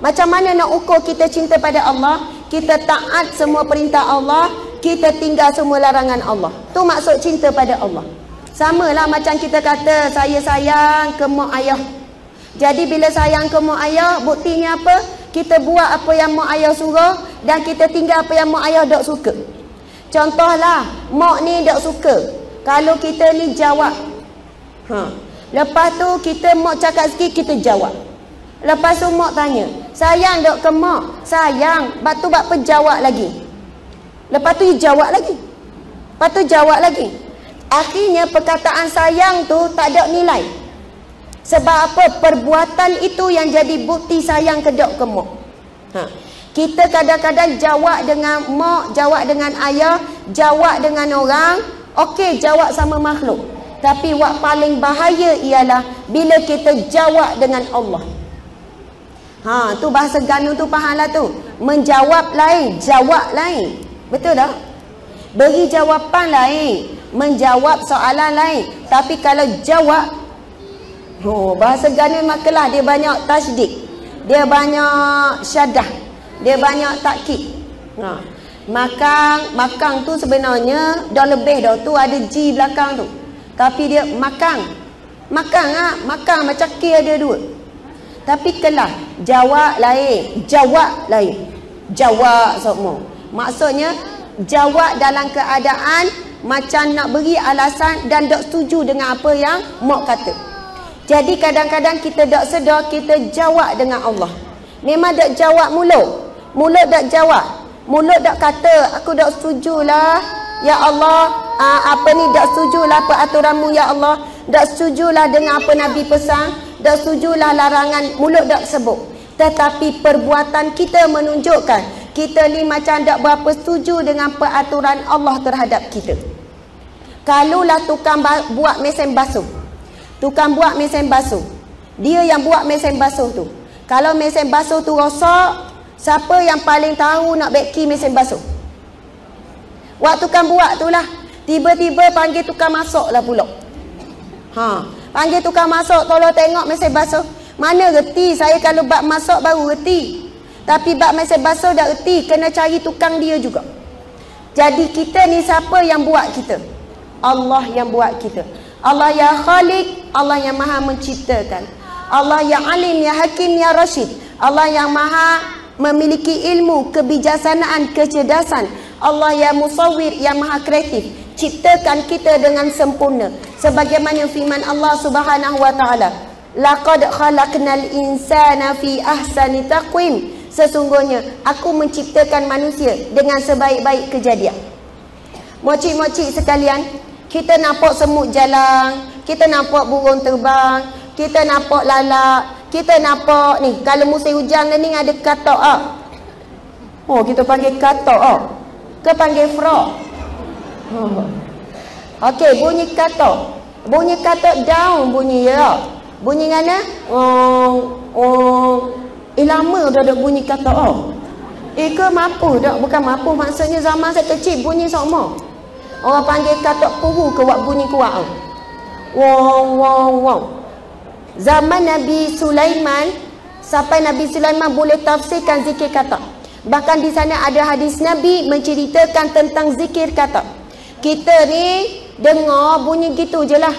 Macam mana nak ukur kita cinta pada Allah? Kita taat semua perintah Allah, kita tinggal semua larangan Allah. Tu maksud cinta pada Allah. Sama lah macam kita kata saya sayang ke mak ayah. Jadi bila sayang ke mak ayah, buktinya apa? Kita buat apa yang mak ayah suruh dan kita tinggal apa yang mak ayah tak suka. Contohlah, mak ni tak suka. Kalau kita ni jawab. Ha. Lepas tu kita mak cakap sikit, kita jawab. Lepas tu mak tanya, sayang tak ke mak? Sayang. Lepas tu buat jawab lagi. Lepas tu jawab lagi. Lepas tu jawab lagi. Akhirnya perkataan sayang tu tak ada nilai. Sebab apa? Perbuatan itu yang jadi bukti sayang ke mak. Ha. Kita kadang-kadang jawab dengan mak, jawab dengan ayah, jawab dengan orang. Okey, jawab sama makhluk. Tapi wat paling bahaya ialah bila kita jawab dengan Allah. Ha, tu bahasa ganu tu fahamlah tu. Menjawab lain, jawab lain. Betul tak? Beri jawapan lain menjawab soalan lain. Tapi kalau jawab oh bahasa Ghanaian makalah dia banyak tasdik. Dia banyak syadah. Dia banyak takkid ha. Makang makang tu sebenarnya dah lebih dah. Tu ada G belakang tu. Tapi dia makang makang ah ha? makang macam K ada dua tapi kelah jawab lain jawab lain jawab semua maksudnya jawab dalam keadaan macam nak beri alasan dan tak setuju dengan apa yang mak kata. Jadi kadang-kadang kita tak sedar kita jawab dengan Allah. Memang tak jawab mulut. Mulut tak jawab. Mulut tak kata aku tak setujulah. Ya Allah, aa, apa ni tak setujulah peraturanmu ya Allah. Tak setujulah dengan apa Nabi pesan. Tak setujulah larangan mulut tak sebut. Tetapi perbuatan kita menunjukkan kita ni macam tak berapa setuju dengan peraturan Allah terhadap kita. Kalaulah tukang buat mesin basuh. Tukang buat mesin basuh. Dia yang buat mesin basuh tu. Kalau mesin basuh tu rosak, siapa yang paling tahu nak beki mesin basuh? Waktu tukang buat tu lah. Tiba-tiba panggil tukang masuk lah pula. Ha. Panggil tukang masuk, tolong tengok mesin basuh. Mana reti saya kalau bak masuk baru reti. Tapi bab mesin basuh dah erti kena cari tukang dia juga. Jadi kita ni siapa yang buat kita? Allah yang buat kita. Allah yang khalik, Allah yang maha menciptakan. Allah yang alim, yang hakim, yang rasyid. Allah yang maha memiliki ilmu, kebijaksanaan, kecerdasan. Allah yang musawir, yang maha kreatif. Ciptakan kita dengan sempurna. Sebagaimana firman Allah subhanahu wa ta'ala. Laqad khalaqnal insana fi ahsani taqwim sesungguhnya aku menciptakan manusia dengan sebaik-baik kejadian. Mocik-mocik sekalian, kita nampak semut jalan, kita nampak burung terbang, kita nampak lalak, kita nampak ni, kalau musim hujan ni ada katak ah. Oh, kita panggil katak ah. Ke panggil frog. Oh. Okey, bunyi katak. Bunyi katak down bunyi ya. Bunyi mana? Oh, oh, Eh lama dah ada bunyi kata oh. Eh ke mampu tak? Bukan mampu maksudnya zaman saya kecil bunyi sama. Orang panggil kata puhu ke buat bunyi kuat. Wow wow wow. Zaman Nabi Sulaiman sampai Nabi Sulaiman boleh tafsirkan zikir kata. Bahkan di sana ada hadis Nabi menceritakan tentang zikir kata. Kita ni dengar bunyi gitu je lah.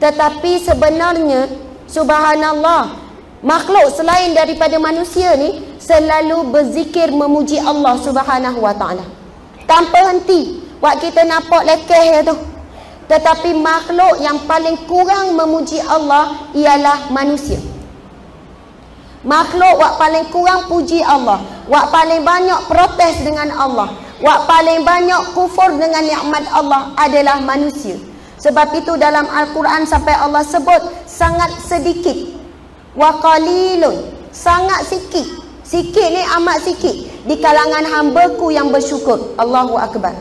Tetapi sebenarnya subhanallah makhluk selain daripada manusia ni selalu berzikir memuji Allah Subhanahu wa taala. Tanpa henti. Waktu kita nampak lekeh tu. Tetapi makhluk yang paling kurang memuji Allah ialah manusia. Makhluk wak paling kurang puji Allah, wak paling banyak protes dengan Allah, wak paling banyak kufur dengan nikmat Allah adalah manusia. Sebab itu dalam Al-Quran sampai Allah sebut sangat sedikit. Wa qalilun. Sangat sikit. Sikit ni amat sikit. Di kalangan hamba-Ku yang bersyukur. Allahu akbar.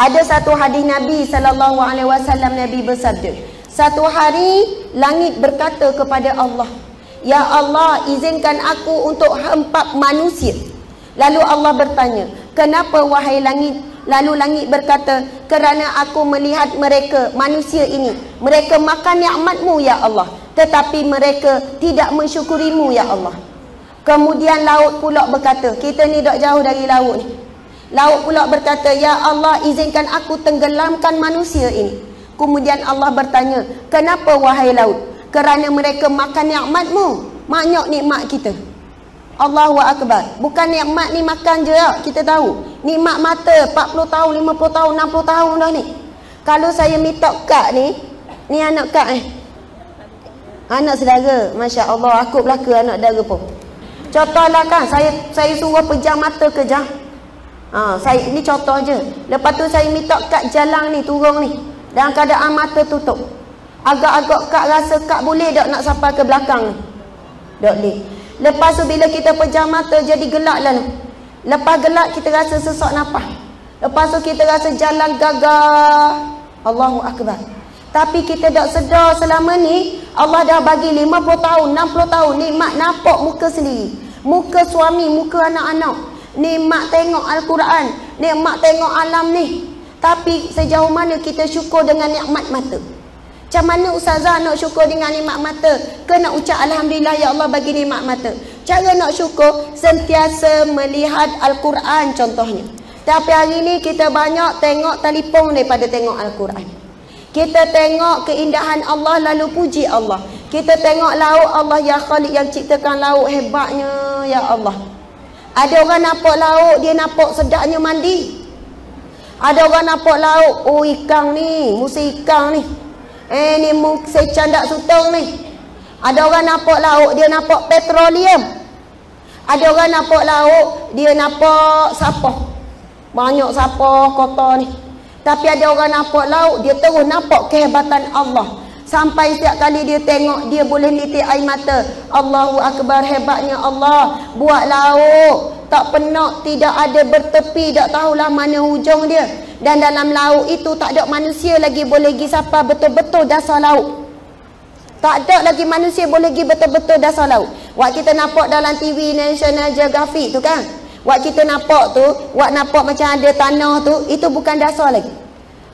Ada satu hadis Nabi sallallahu alaihi wasallam Nabi bersabda satu hari langit berkata kepada Allah ya Allah izinkan aku untuk hempap manusia lalu Allah bertanya kenapa wahai langit lalu langit berkata kerana aku melihat mereka manusia ini mereka makan nikmatmu ya Allah tetapi mereka tidak mensyukurimu ya Allah Kemudian laut pula berkata, kita ni dok jauh dari laut ni. Laut pula berkata, Ya Allah izinkan aku tenggelamkan manusia ini. Kemudian Allah bertanya, kenapa wahai laut? Kerana mereka makan nikmatmu. Maknyok nikmat kita. Allahu Akbar. Bukan nikmat ni makan je ya. kita tahu. Nikmat mata 40 tahun, 50 tahun, 60 tahun dah ni. Kalau saya minta kak ni, ni anak kak eh. Anak saudara, Masya Allah, aku belaka anak saudara pun. Contohlah kan, saya saya suruh pejam mata kejam. Ha, saya, ini contoh je. Lepas tu saya minta kak jalan ni, turun ni. Dalam keadaan mata tutup. Agak-agak kak rasa kak boleh tak nak sampai ke belakang ni. Tak boleh. Lepas tu bila kita pejam mata jadi gelap lalu. Lepas gelap kita rasa sesak nafas. Lepas tu kita rasa jalan gagah. Allahu Akbar. Tapi kita tak sedar selama ni Allah dah bagi 50 tahun, 60 tahun nikmat nampak muka sendiri. Muka suami, muka anak-anak. Nikmat tengok Al-Quran, nikmat tengok alam ni. Tapi sejauh mana kita syukur dengan nikmat mata? Macam mana ustazah nak syukur dengan nikmat mata? Kena ucap Alhamdulillah ya Allah bagi nikmat mata. Cara nak syukur, sentiasa melihat Al-Quran contohnya. Tapi hari ni kita banyak tengok telefon daripada tengok Al-Quran. Kita tengok keindahan Allah lalu puji Allah. Kita tengok laut Allah ya Khalid yang ciptakan laut hebatnya ya Allah. Ada orang nampak laut dia nampak sedapnya mandi. Ada orang nampak laut, oh ikan ni, musim ikan ni. Eh ni musim candak sutong ni. Ada orang nampak laut, dia nampak petroleum. Ada orang nampak laut, dia nampak sapah. Banyak sapah kotor ni. Tapi ada orang nampak laut, dia terus nampak kehebatan Allah. Sampai setiap kali dia tengok, dia boleh nitik air mata. Allahu Akbar, hebatnya Allah. Buat laut tak pernah tidak ada bertepi tak tahulah mana hujung dia dan dalam laut itu tak ada manusia lagi boleh pergi sapa betul-betul dasar laut. Tak ada lagi manusia boleh pergi betul-betul dasar laut. Waktu kita nampak dalam TV National Geographic tu kan? Waktu kita nampak tu waktu nampak macam ada tanah tu itu bukan dasar lagi.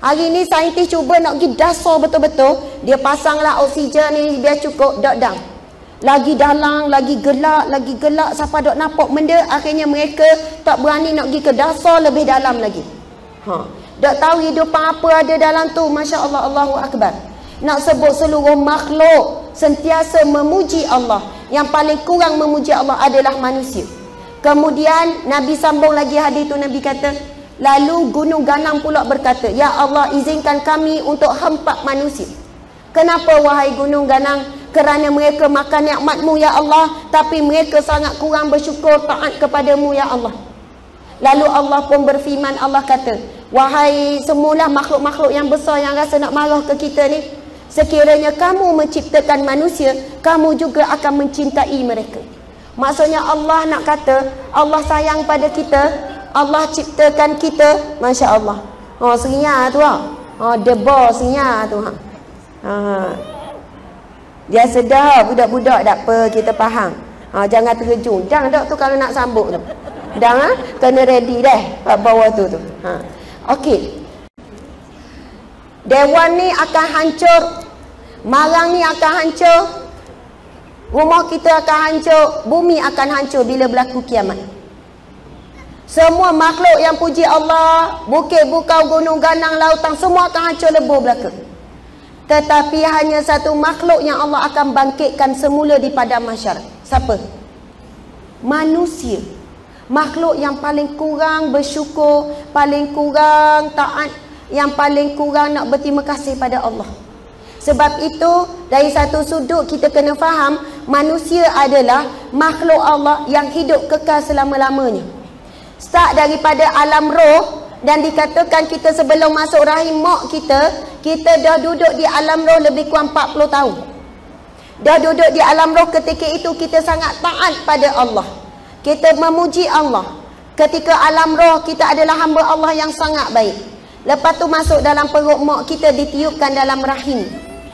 Hari ni saintis cuba nak pergi dasar betul-betul dia pasanglah oksigen ni biar cukup dot down lagi dalam, lagi gelap, lagi gelap siapa dok nampak benda akhirnya mereka tak berani nak pergi ke dasar lebih dalam lagi. Ha. Dok tahu hidupan apa ada dalam tu, masya-Allah Allahu akbar. Nak sebut seluruh makhluk sentiasa memuji Allah. Yang paling kurang memuji Allah adalah manusia. Kemudian Nabi sambung lagi hadis tu Nabi kata, lalu gunung ganang pula berkata, "Ya Allah, izinkan kami untuk hempak manusia." Kenapa wahai gunung ganang kerana mereka makan nikmatmu ya Allah tapi mereka sangat kurang bersyukur taat kepadamu ya Allah lalu Allah pun berfirman Allah kata wahai semula makhluk-makhluk yang besar yang rasa nak marah ke kita ni sekiranya kamu menciptakan manusia kamu juga akan mencintai mereka maksudnya Allah nak kata Allah sayang pada kita Allah ciptakan kita Masya Allah Oh seria tu lah Oh deba seria tu ha. Ha. Dia sedar budak-budak tak apa kita faham. Ha, jangan terjun. Jangan tak tu kalau nak sambut tu. Dah ha? kena ready dah bawah tu tu. Ha. Okey. Dewan ni akan hancur. Marang ni akan hancur. Rumah kita akan hancur. Bumi akan hancur bila berlaku kiamat. Semua makhluk yang puji Allah, bukit, bukau, gunung, ganang, lautan, semua akan hancur lebur belaka. Tetapi hanya satu makhluk yang Allah akan bangkitkan semula di padang masyar. Siapa? Manusia. Makhluk yang paling kurang bersyukur, paling kurang taat, yang paling kurang nak berterima kasih pada Allah. Sebab itu, dari satu sudut kita kena faham, manusia adalah makhluk Allah yang hidup kekal selama-lamanya. Start daripada alam roh, dan dikatakan kita sebelum masuk rahim mak kita kita dah duduk di alam roh lebih kurang 40 tahun dah duduk di alam roh ketika itu kita sangat taat pada Allah kita memuji Allah ketika alam roh kita adalah hamba Allah yang sangat baik lepas tu masuk dalam perut mak kita ditiupkan dalam rahim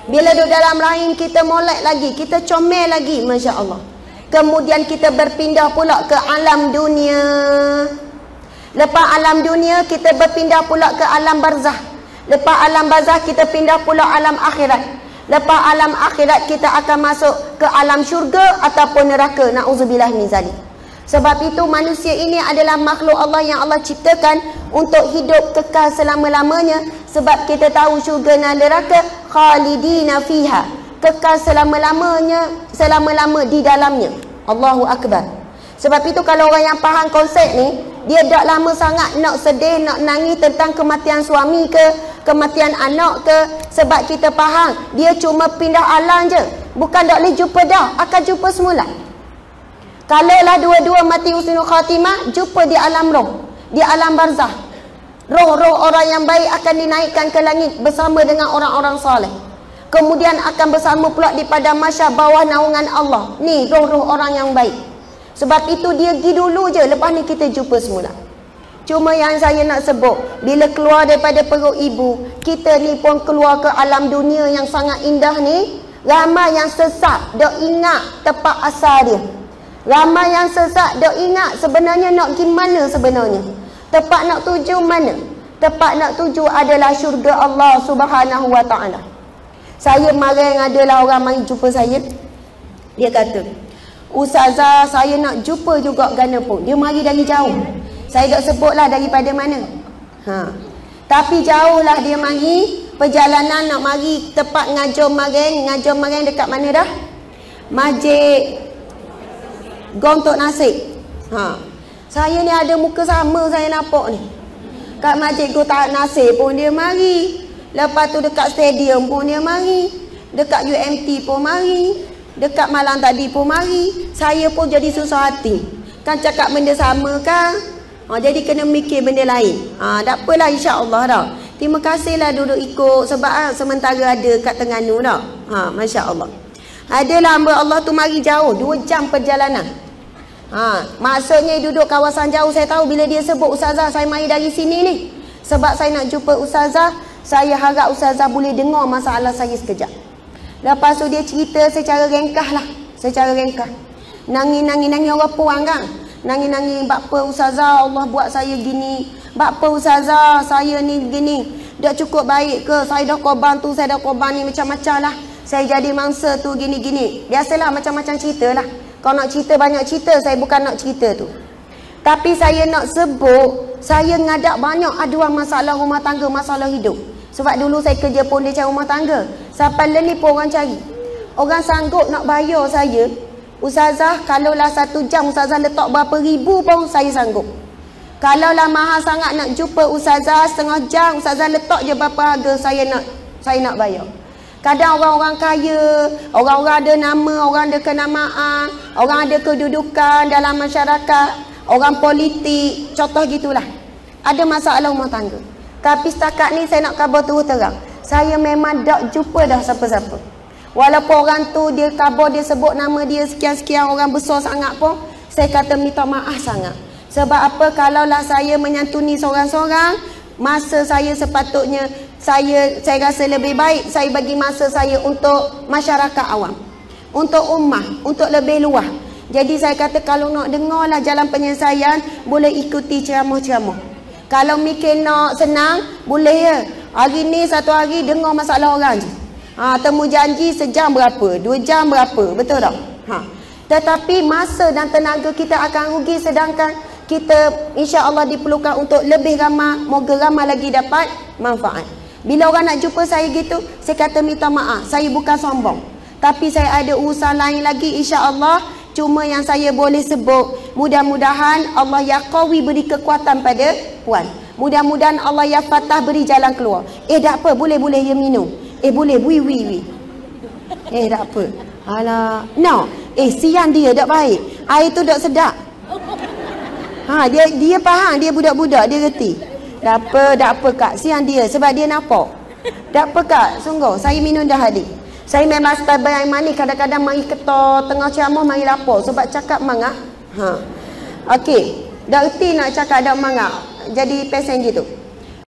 bila duduk dalam rahim kita molek lagi kita comel lagi Masya Allah kemudian kita berpindah pula ke alam dunia Lepas alam dunia kita berpindah pula ke alam barzah. Lepas alam barzah kita pindah pula alam akhirat. Lepas alam akhirat kita akan masuk ke alam syurga ataupun neraka. Na'udzubillah min zalik. Sebab itu manusia ini adalah makhluk Allah yang Allah ciptakan untuk hidup kekal selama-lamanya. Sebab kita tahu syurga dan neraka khalidina fiha. Kekal selama-lamanya, selama-lama di dalamnya. Allahu Akbar. Sebab itu kalau orang yang faham konsep ni, dia tak lama sangat nak sedih, nak nangis tentang kematian suami ke, kematian anak ke. Sebab kita faham, dia cuma pindah alam je. Bukan tak boleh jumpa dah, akan jumpa semula. Kalaulah dua-dua mati husnul khatimah, jumpa di alam roh, di alam barzah. Roh-roh orang yang baik akan dinaikkan ke langit bersama dengan orang-orang soleh. Kemudian akan bersama pula di pada masyar bawah naungan Allah. Ni roh-roh orang yang baik. Sebab itu dia pergi dulu je, lepas ni kita jumpa semula. Cuma yang saya nak sebut, bila keluar daripada perut ibu, kita ni pun keluar ke alam dunia yang sangat indah ni, ramai yang sesat, dok ingat tempat asal dia. Ramai yang sesat dok ingat sebenarnya nak pergi mana sebenarnya. Tempat nak tuju mana? Tempat nak tuju adalah syurga Allah Subhanahu Wa Taala. Saya marah yang adalah orang mari jumpa saya. Dia kata, "Ustazah, saya nak jumpa juga gana pun. Dia mari dari jauh. Saya tak sebutlah daripada mana." Ha. Tapi jauhlah dia mari perjalanan nak mari tempat ngajar mareng, ngajar mareng dekat mana dah? Majid gontok nasi. Ha. Saya ni ada muka sama saya nampak ni. Kat masjid go tak nasi pun dia mari. Lepas tu dekat stadium pun dia mari. Dekat UMT pun mari. Dekat malam tadi pun mari. Saya pun jadi susah hati. Kan cakap benda sama kan? Ha, jadi kena mikir benda lain. Ha, tak apalah insya-Allah dah. Terima kasihlah duduk ikut sebab ha, sementara ada kat Terengganu dah. Ha, masya-Allah. Adalah hamba Allah tu mari jauh, dua jam perjalanan. Ha, maksudnya duduk kawasan jauh saya tahu bila dia sebut ustazah saya mari dari sini ni. Sebab saya nak jumpa ustazah, saya harap ustazah boleh dengar masalah saya sekejap. Lepas tu dia cerita secara ringkas lah. Secara ringkas. Nangis-nangis-nangis orang puang kan. Nangis-nangis bapa ustazah Allah buat saya gini. Bapa ustazah saya ni gini. Dah cukup baik ke? Saya dah korban tu, saya dah korban ni macam-macam lah. Saya jadi mangsa tu gini-gini. Biasalah macam-macam cerita lah. Kalau nak cerita banyak cerita, saya bukan nak cerita tu. Tapi saya nak sebut, saya ngadak banyak aduan masalah rumah tangga, masalah hidup. Sebab dulu saya kerja pun dia cari rumah tangga. Sampai ni pun orang cari. Orang sanggup nak bayar saya. Ustazah, kalaulah satu jam Ustazah letak berapa ribu pun saya sanggup. Kalaulah mahal sangat nak jumpa Ustazah setengah jam, Ustazah letak je berapa harga saya nak saya nak bayar. Kadang orang-orang kaya, orang-orang ada nama, orang ada kenamaan, orang ada kedudukan dalam masyarakat, orang politik, contoh gitulah. Ada masalah rumah tangga. Tapi setakat ni saya nak khabar terus terang. Saya memang tak jumpa dah siapa-siapa. Walaupun orang tu dia khabar dia sebut nama dia sekian-sekian orang besar sangat pun, saya kata minta maaf sangat. Sebab apa kalaulah saya menyantuni seorang-seorang, masa saya sepatutnya saya saya rasa lebih baik saya bagi masa saya untuk masyarakat awam. Untuk ummah untuk lebih luas. Jadi saya kata kalau nak dengarlah jalan penyelesaian boleh ikuti ceramah-ceramah. Kalau mikir nak senang boleh ya. Hari ni satu hari dengar masalah orang je. Ha, temu janji sejam berapa dua jam berapa betul tak? Ha. tetapi masa dan tenaga kita akan rugi sedangkan kita insya Allah diperlukan untuk lebih ramah moga ramah lagi dapat manfaat bila orang nak jumpa saya gitu, saya kata minta maaf. Saya bukan sombong. Tapi saya ada urusan lain lagi insya-Allah. Cuma yang saya boleh sebut, mudah-mudahan Allah ya qawi beri kekuatan pada puan. Mudah-mudahan Allah ya fatah beri jalan keluar. Eh tak apa, boleh-boleh ya minum. Eh boleh, wi wi wi. Eh tak apa. Alah, no. Eh siang dia tak baik. Air tu tak sedap. Ha, dia dia faham, dia budak-budak, dia reti. Tak apa, tak apa kak. Siang dia sebab dia nampak. Tak apa kak, sungguh. Saya minum dah hadir. Saya memang stabil yang manis. Kadang-kadang mari ketor tengah ceramah mari lapor. Sebab cakap mangak. Ha. Okey. Dah erti nak cakap ada mangak. Jadi pesen gitu.